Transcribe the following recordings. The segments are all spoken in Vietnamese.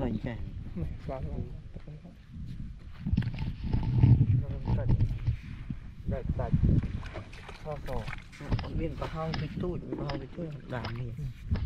người kẻ ស្លាប់ឡើងដាច់ដាច់ខោខោមានប្រហោងតិចតួចប្រហោងតិចតួចដាមនេះនេះ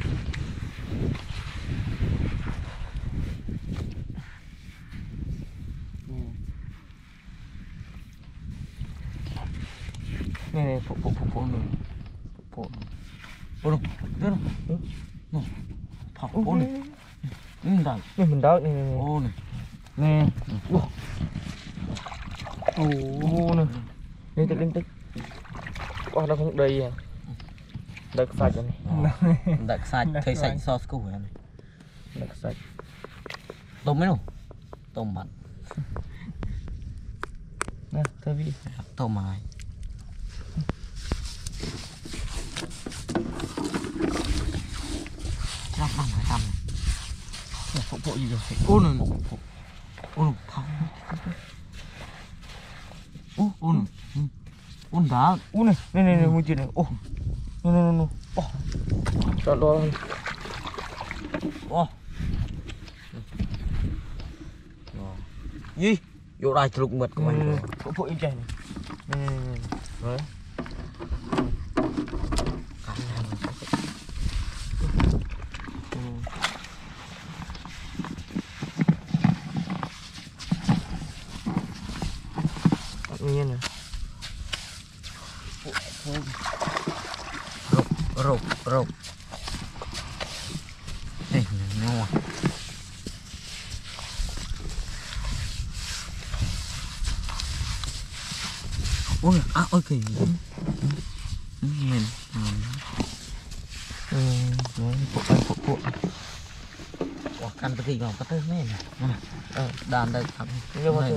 nè này phụ phụ phụ phụ này. Phụ phụ đâu? Đứa phụ phụ phọc phụ này. mình đợi này mình đợi này này phụ phụ nè. Ô này lên tích lên tích. Qua nó không đầy à? Đợt sạch này ờ. đợt sạch. Thấy sạch so school này đợt sạch. Tôm mấy đâu? Tôm mặn nè thưa vị. Tôm mài năm năm phải năm. Này phụ phụ gì rồi? Phải ôn rồi. phụ ôn rồi thằng ôn ừ. ôn đá. Ôn ừ. này này này này một chuyện này. Ô này này này ô sao lo ô gì? Vô đây chụp mệt của mình ừ. phụ phụ im chạy này này. Này này nhiên rồi rục rục rục đây ngon ôi à ôi kì mình ừ phụ anh phụ phụ căn cái gì mà có tới mấy này? Ừ, đàn đây. Thằng nhưng mà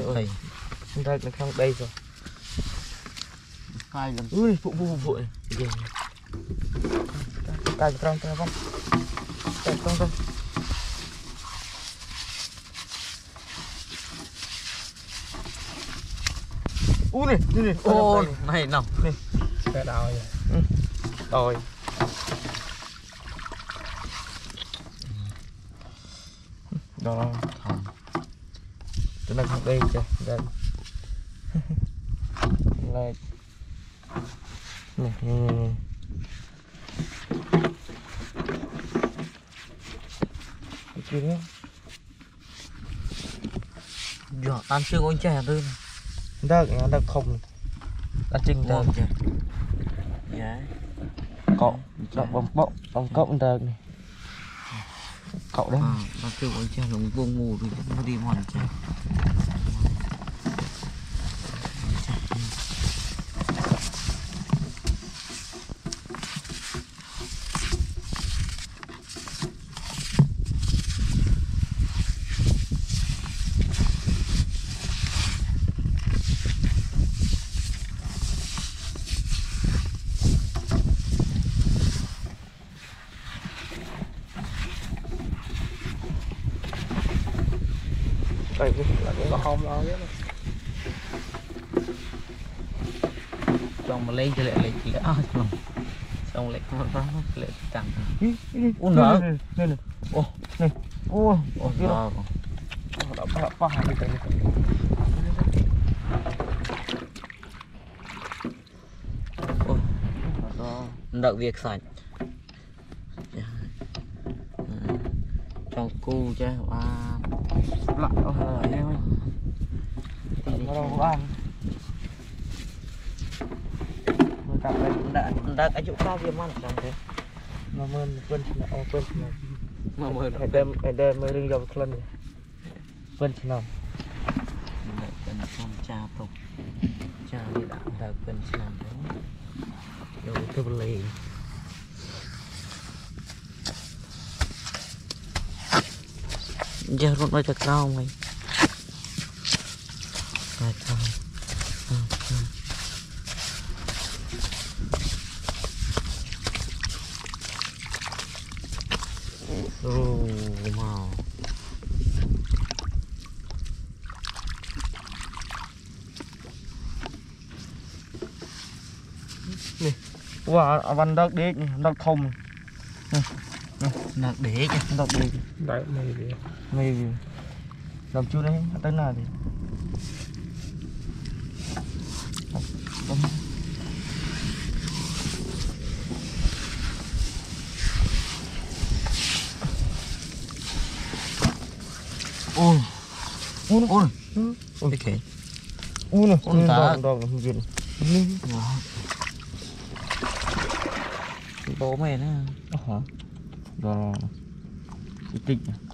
chúng ta đang đây rồi. Hai lần. Ui vụ vụ vụ rồi cài con trong không? Cài con trong ui này này này ôn này. nào này. Đào rồi ừ. rồi. Đó thằng chúng ta không đây chưa đây là này, này, này, này. chưa đấy? Giờ con trẻ tư đợt nó đợt không. Ta chừng đợt kìa cậu đợt bóng bọng bóng cộng đợt này. Cậu đó ta chưa con trẻ nó buông mù thì nó đi mòn chứ Đây, cái là cái hòm xong mà lên cho lại lại chỉ à xong xong lại con nó lại tặng Đi, nở. Này, này, ô Này. Ô, ô kia đó đó phá đó hai này. đó đợi việc sạch trong cu chứ à lại ở đây em tìm đâu có ăn. Mình cảm thấy đã đã cái chỗ cao kia mà làm thế. Mà mơn quên là ô quên là mà mơn. Phải đem phải đem mới đừng dòng lên quên là quên làm cha tục cha đi đã đã chỉ làm đấy. Đâu tôi lấy. giờ rút nó cho cao mày Rồi cao Oh, wow. Nè. Wow, văn đất đế, đất không, Nè. Nè, đất đế, đất đế. Đấy, mày đi maybe làm chưa đấy tên là gì? Ôn ôn ôn ok ôn ôn ta đòn không duyên bố mày nữa ờ hả? Rồi tịch à?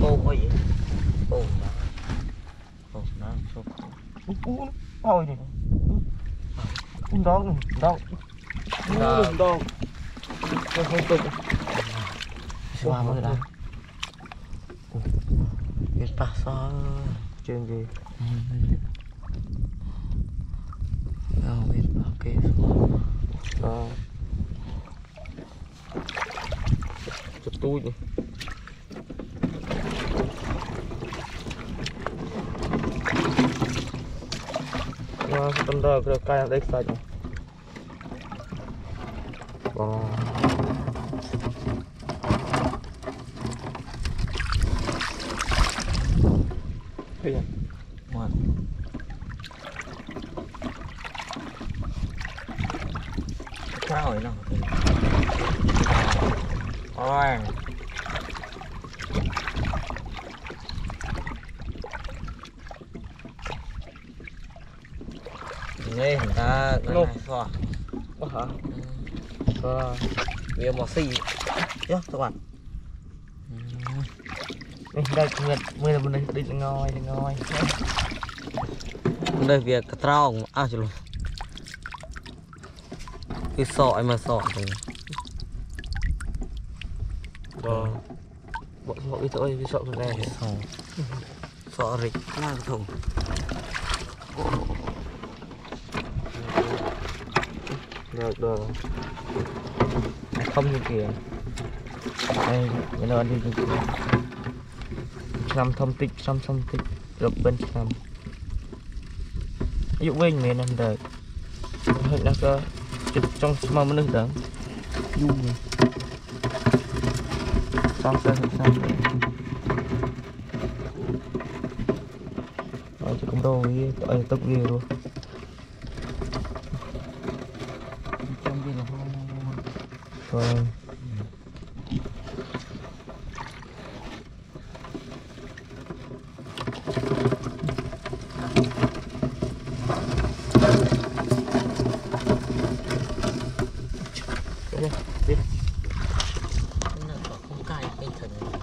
Tôm quá vậy. Tôm nó Tôm nó Tôm nó Tôm nó Tôm nó Tôm nó Tôm nó Tôm nó Tôm nó Tôm nó Tôm nó Tôm nó Tôm nó Tôm nó Tôm nó Tôm nó Tanda kira kaya dek saja. Oh. Iya. Mana? Kau ini. Oi. នេះតានោះសោះបោះហ៎ក៏វាមកស៊ីយោទៅបាត់នេះដល់ងឹតមើលនេះដូចងយងយនេះវាកត្រង់អស់ចលគឺសក់ឲ្យមកសក់ទៅបងបកមកវាទៅអីវាសក់ខ្លួនឯងសក់រិចណាធំអូ Được, được. Không như kìa. Đây, cái nó đi như kìa. Năm thông tích, năm thông tích. Được bên năm. Ví dụ bên mình làm được. Hình là cơ. Chụp trong mà mình đứng đắng. Du nè. Xong xong xong xong. Rồi chứ cũng đâu với ở tốc ghê luôn. Trong cái là Rồi.